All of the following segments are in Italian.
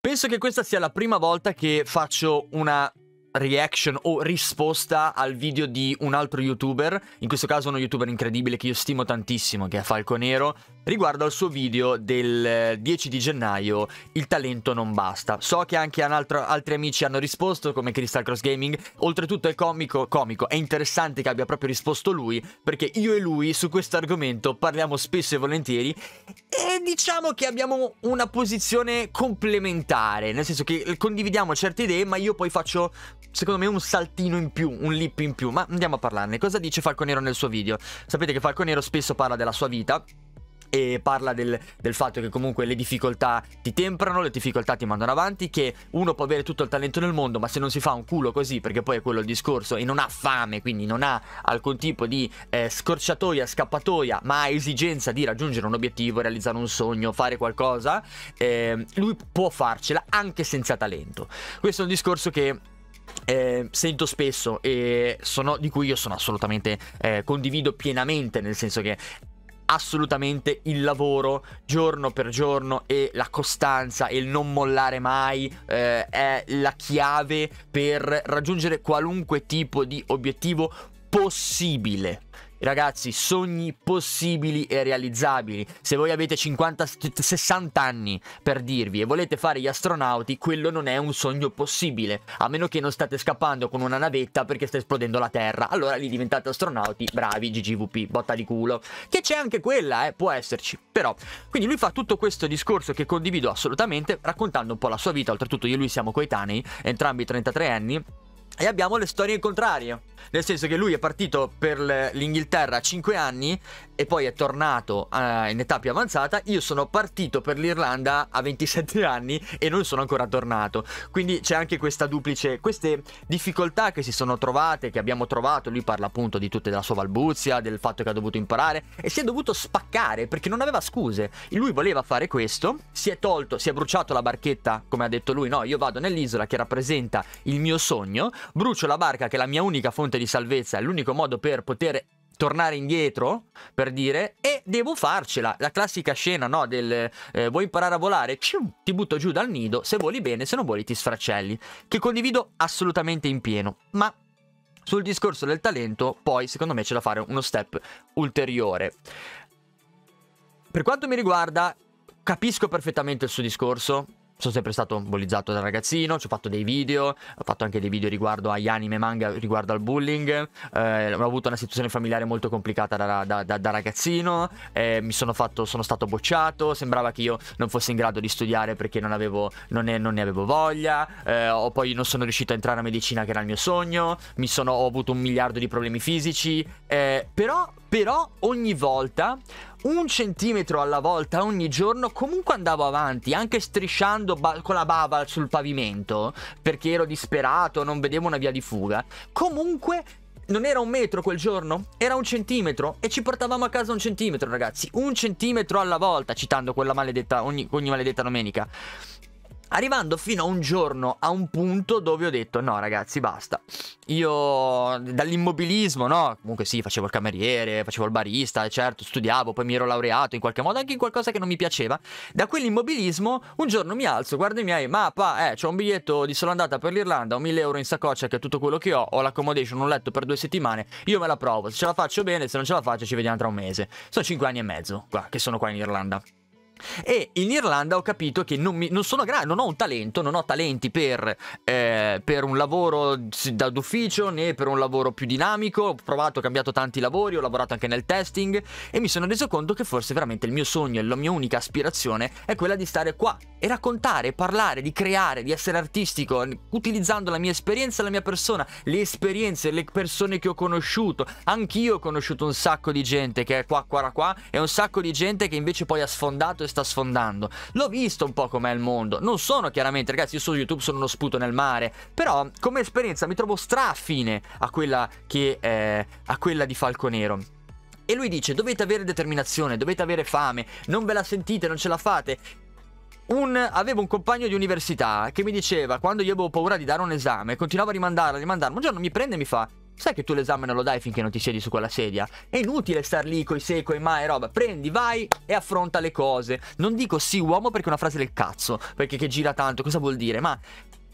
Penso che questa sia la prima volta che faccio una reaction o risposta al video di un altro youtuber, in questo caso uno youtuber incredibile che io stimo tantissimo, che è Falco Nero, riguardo al suo video del 10 di gennaio, il talento non basta. So che anche altro, altri amici hanno risposto, come Crystal Cross Gaming, oltretutto è comico, comico, è interessante che abbia proprio risposto lui, perché io e lui su questo argomento parliamo spesso e volentieri, e diciamo che abbiamo una posizione complementare, nel senso che condividiamo certe idee, ma io poi faccio secondo me un saltino in più, un lip in più, ma andiamo a parlarne. Cosa dice Falco Nero nel suo video? Sapete che Falco Nero spesso parla della sua vita e parla del, del, fatto che comunque le difficoltà ti temprano, le difficoltà ti mandano avanti, che uno può avere tutto il talento nel mondo, ma se non si fa un culo così, perché poi è quello il discorso, e non ha fame, quindi non ha alcun tipo di eh, scorciatoia, scappatoia, ma ha esigenza di raggiungere un obiettivo, realizzare un sogno, fare qualcosa, eh, lui può farcela anche senza talento. Questo è un discorso che eh, sento spesso e sono, di cui io sono assolutamente eh, condivido pienamente, nel senso che assolutamente il lavoro giorno per giorno e la costanza e il non mollare mai eh, è la chiave per raggiungere qualunque tipo di obiettivo possibile. Ragazzi, sogni possibili e realizzabili. Se voi avete 50-60 anni per dirvi e volete fare gli astronauti, quello non è un sogno possibile. A meno che non state scappando con una navetta perché sta esplodendo la Terra. Allora lì diventate astronauti, bravi, GGVP, botta di culo. Che c'è anche quella, eh, può esserci. Però, quindi lui fa tutto questo discorso che condivido assolutamente, raccontando un po' la sua vita. Oltretutto io e lui siamo coetanei, entrambi 33 anni. E abbiamo le storie in contrario. Nel senso che lui è partito per l'Inghilterra a 5 anni e poi è tornato uh, in età più avanzata. Io sono partito per l'Irlanda a 27 anni e non sono ancora tornato. Quindi c'è anche questa duplice, queste difficoltà che si sono trovate, che abbiamo trovato. Lui parla appunto di tutte della sua balbuzia, del fatto che ha dovuto imparare e si è dovuto spaccare perché non aveva scuse. Lui voleva fare questo, si è tolto, si è bruciato la barchetta, come ha detto lui. No, io vado nell'isola che rappresenta il mio sogno, brucio la barca che è la mia unica fonte di salvezza, è l'unico modo per poter tornare indietro per dire e devo farcela. La classica scena no del eh, vuoi imparare a volare? Cium, ti butto giù dal nido se voli bene se non voli ti sfracelli che condivido assolutamente in pieno. Ma sul discorso del talento poi secondo me c'è da fare uno step ulteriore. Per quanto mi riguarda capisco perfettamente il suo discorso sono sempre stato bullizzato da ragazzino, ci ho fatto dei video, ho fatto anche dei video riguardo agli anime manga, riguardo al bullying, eh, ho avuto una situazione familiare molto complicata da, da, da, da ragazzino, eh, mi sono, fatto, sono stato bocciato, sembrava che io non fossi in grado di studiare perché non, avevo, non, ne, non ne, avevo voglia, eh, o poi non sono riuscito a entrare a medicina che era il mio sogno, sono, ho avuto un miliardo di problemi fisici, eh, però, però ogni volta un centimetro alla volta ogni giorno comunque andavo avanti, anche strisciando con la bava sul pavimento, perché ero disperato, non vedevo una via di fuga. Comunque non era un metro quel giorno, era un centimetro e ci portavamo a casa un centimetro, ragazzi, un centimetro alla volta, citando quella maledetta ogni, ogni maledetta domenica. Arrivando fino a un giorno, a un punto dove ho detto no ragazzi basta, io dall'immobilismo no, comunque sì facevo il cameriere, facevo il barista, certo studiavo, poi mi ero laureato in qualche modo anche in qualcosa che non mi piaceva, da quell'immobilismo un giorno mi alzo, guardo i miei, ma pa, eh, c'ho un biglietto di sola andata per l'Irlanda, ho 1000 euro in saccoccia che è tutto quello che ho, ho l'accommodation, un letto per due settimane, io me la provo, se ce la faccio bene, se non ce la faccio ci vediamo tra un mese, sono 5 anni e mezzo qua, che sono qua in Irlanda. E in Irlanda ho capito che non, mi, non sono grande, non ho un talento, non ho talenti per, eh, per un lavoro d'ufficio né per un lavoro più dinamico. Ho provato, ho cambiato tanti lavori, ho lavorato anche nel testing e mi sono reso conto che forse veramente il mio sogno e la mia unica aspirazione è quella di stare qua e raccontare, parlare, di creare, di essere artistico, utilizzando la mia esperienza, la mia persona, le esperienze, le persone che ho conosciuto. Anch'io ho conosciuto un sacco di gente che è qua, qua, qua e un sacco di gente che invece poi ha sfondato e sta sfondando. L'ho visto un po' com'è il mondo. Non sono chiaramente, ragazzi, io su YouTube sono uno sputo nel mare. Però come esperienza mi trovo strafine a quella che eh, a quella di Falconero. E lui dice: Dovete avere determinazione, dovete avere fame, non ve la sentite, non ce la fate. Un, avevo un compagno di università che mi diceva quando io avevo paura di dare un esame, continuavo a rimandarlo, a rimandarlo. Un giorno mi prende e mi fa: sai che tu l'esame non lo dai finché non ti siedi su quella sedia. È inutile star lì coi se, coi ma e roba. Prendi, vai e affronta le cose. Non dico sì uomo perché è una frase del cazzo, perché che gira tanto, cosa vuol dire? Ma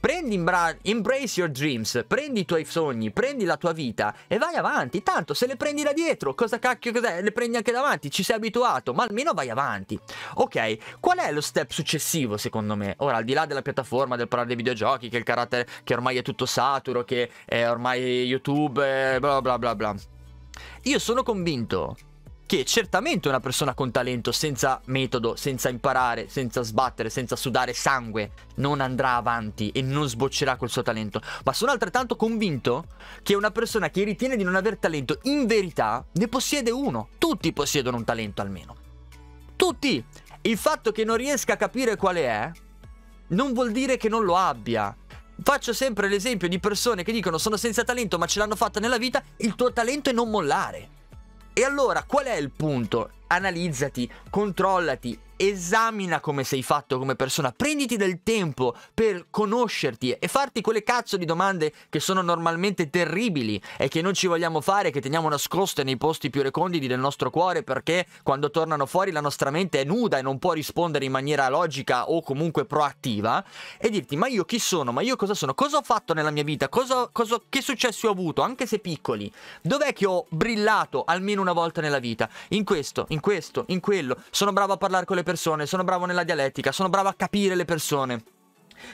Prendi in bra- embrace your dreams, prendi i tuoi sogni, prendi la tua vita e vai avanti. Tanto se le prendi da dietro, cosa cacchio cos'è? Le prendi anche davanti, ci sei abituato, ma almeno vai avanti. Ok, qual è lo step successivo secondo me? Ora, al di là della piattaforma, del parlare dei videogiochi, che il carattere che ormai è tutto saturo, che è ormai YouTube, bla bla bla bla. Io sono convinto che certamente una persona con talento, senza metodo, senza imparare, senza sbattere, senza sudare sangue, non andrà avanti e non sboccerà col suo talento. Ma sono altrettanto convinto che una persona che ritiene di non aver talento, in verità, ne possiede uno. Tutti possiedono un talento almeno. Tutti! Il fatto che non riesca a capire quale è, non vuol dire che non lo abbia. Faccio sempre l'esempio di persone che dicono sono senza talento ma ce l'hanno fatta nella vita, il tuo talento è non mollare. E allora qual è il punto? Analizzati, controllati, esamina come sei fatto come persona, prenditi del tempo per conoscerti e farti quelle cazzo di domande che sono normalmente terribili e che non ci vogliamo fare, che teniamo nascoste nei posti più reconditi del nostro cuore perché quando tornano fuori la nostra mente è nuda e non può rispondere in maniera logica o comunque proattiva e dirti ma io chi sono, ma io cosa sono, cosa ho fatto nella mia vita, cosa, cosa, che successi ho avuto, anche se piccoli, dov'è che ho brillato almeno una volta nella vita, in questo, in questo, in quello, sono bravo a parlare con le persone, sono bravo nella dialettica, sono bravo a capire le persone.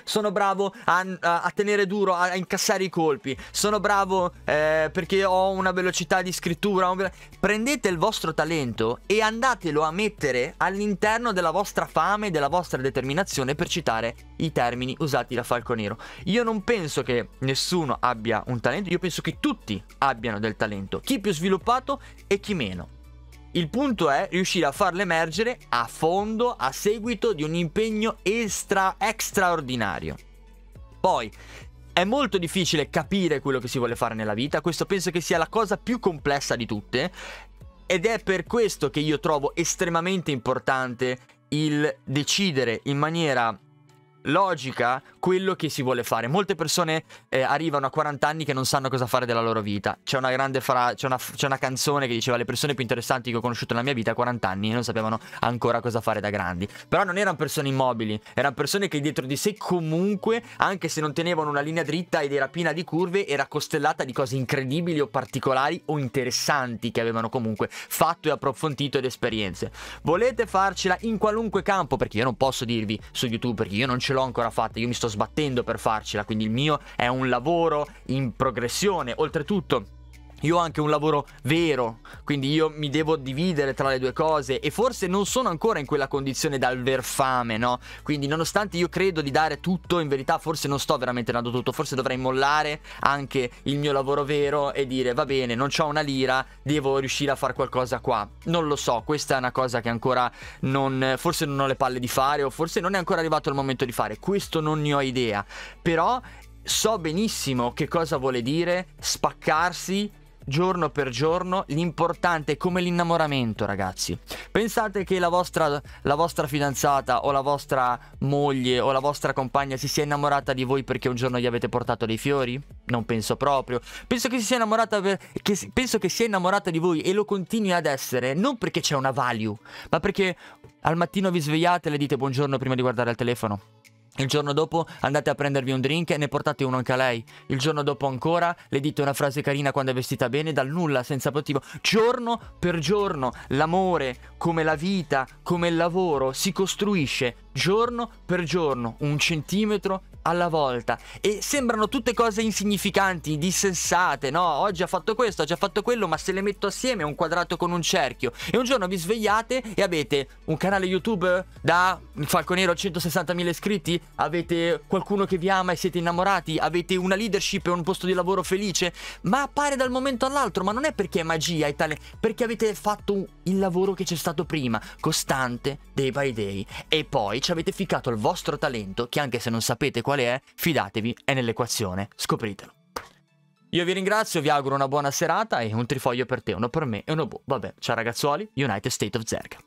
Sono bravo a, a, a tenere duro, a, a, incassare i colpi. Sono bravo eh, perché ho una velocità di scrittura. Un... Prendete il vostro talento e andatelo a mettere all'interno della vostra fame, della vostra determinazione, per citare i termini usati da Falconero. Io non penso che nessuno abbia un talento, io penso che tutti abbiano del talento. Chi più sviluppato e chi meno. Il punto è riuscire a farle emergere a fondo a seguito di un impegno extra straordinario. Poi è molto difficile capire quello che si vuole fare nella vita, questo penso che sia la cosa più complessa di tutte ed è per questo che io trovo estremamente importante il decidere in maniera logica quello che si vuole fare. Molte persone eh, arrivano a 40 anni che non sanno cosa fare della loro vita. C'è una grande frase, c'è, c'è una, canzone che diceva le persone più interessanti che ho conosciuto nella mia vita a 40 anni non sapevano ancora cosa fare da grandi. Però non erano persone immobili, erano persone che dietro di sé comunque, anche se non tenevano una linea dritta ed era piena di curve, era costellata di cose incredibili o particolari o interessanti che avevano comunque fatto e approfondito ed esperienze. Volete farcela in qualunque campo, perché io non posso dirvi su YouTube, perché io non ce l'ho ancora fatta, io mi sto sbattendo per farcela, quindi il mio è un lavoro in progressione. Oltretutto, io ho anche un lavoro vero, quindi io mi devo dividere tra le due cose e forse non sono ancora in quella condizione da aver fame, no? Quindi nonostante io credo di dare tutto, in verità forse non sto veramente dando tutto, forse dovrei mollare anche il mio lavoro vero e dire va bene, non ho una lira, devo riuscire a fare qualcosa qua. Non lo so, questa è una cosa che ancora non, forse non ho le palle di fare o forse non è ancora arrivato il momento di fare, questo non ne ho idea, però so benissimo che cosa vuole dire spaccarsi giorno per giorno. L'importante è come l'innamoramento, ragazzi. Pensate che la vostra, la vostra fidanzata o la vostra moglie o la vostra compagna si sia innamorata di voi perché un giorno gli avete portato dei fiori? Non penso proprio. Penso che si sia innamorata, per, che, penso che sia innamorata di voi e lo continui ad essere non perché c'è una value, ma perché al mattino vi svegliate e le dite buongiorno prima di guardare il telefono. Il giorno dopo andate a prendervi un drink e ne portate uno anche a lei. Il giorno dopo ancora le dite una frase carina quando è vestita bene, dal nulla, senza motivo. Giorno per giorno l'amore, come la vita, come il lavoro, si costruisce giorno per giorno, un centimetro alla volta. E sembrano tutte cose insignificanti, dissensate, no? Oggi ha fatto questo, oggi ha fatto quello, ma se le metto assieme è un quadrato con un cerchio. E un giorno vi svegliate e avete un canale YouTube da Falconero 160.000 iscritti, avete qualcuno che vi ama e siete innamorati, avete una leadership e un posto di lavoro felice, ma appare dal momento all'altro, ma non è perché è magia e tale, perché avete fatto il lavoro che c'è stato prima, costante, day by day. E poi ci avete ficcato il vostro talento che anche se non sapete quale è, fidatevi, è nell'equazione, scopritelo. Io vi ringrazio, vi auguro una buona serata e un trifoglio per te, uno per me e uno boh. Vabbè, ciao ragazzuoli, United State of Zerga.